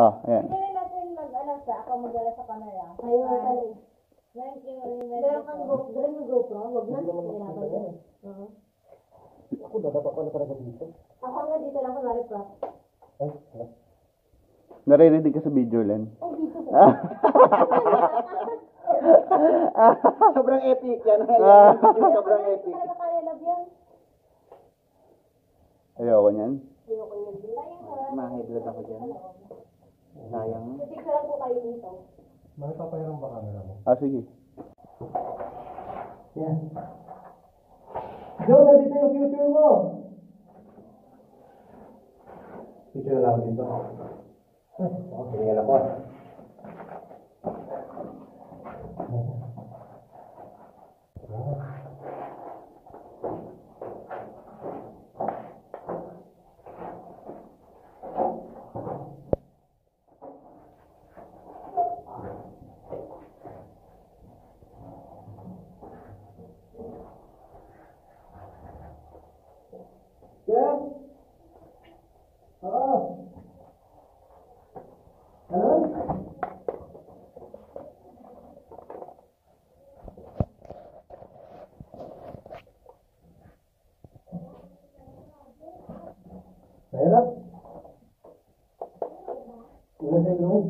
Ah, ayan. Hindi natin mag-ano sa, ako mag-ala sa camera. Ayun nga pala. Meron kang GoPro, meron yung GoPro, wag na. Hirapan ka. Oo. Ako, dadapa pala talaga dito. Ako nga dito lang kunwari pa. Ay, wala. Naririnig ka sa video, Len. Ay, dito po. Sobrang epic yan. Ah. Sobrang epic. Talaga kaya love yan. Ayoko niyan. Ayoko yun. Mahidlad ako dyan. Sayang. Picture lang po kayo dito. May papayaran ba camera mo? Ah, sige. Yan. Joe, nandito yung future mo! Picture lang dito. Ay, okay, tingnan ako. Jeff? Oo. Ano? Mahirap. Wala sa ilong.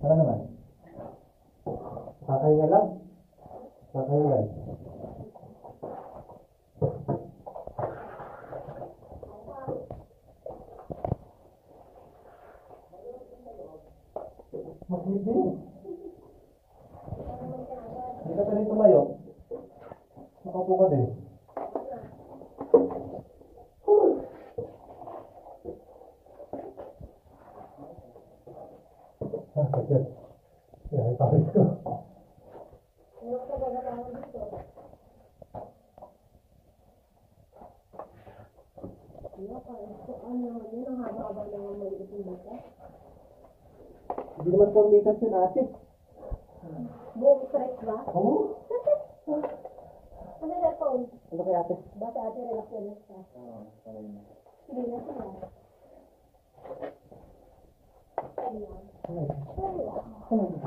Ano naman? Kakahinga lang? Kakahinga. Maghindi. Hindi ka pwede tumayo. Nakaupo ka din. Okay. Yeah, perfect. You're probably going to do it all. You are so なんかじゃあ、やればいいか。Hindi naman po may kasi natin. Buong stretch ba? Oo. Ano na po? Ano kaya ate? Bata ate, relax na lang siya. Oo, sorry na. Sige na, sige na. 1.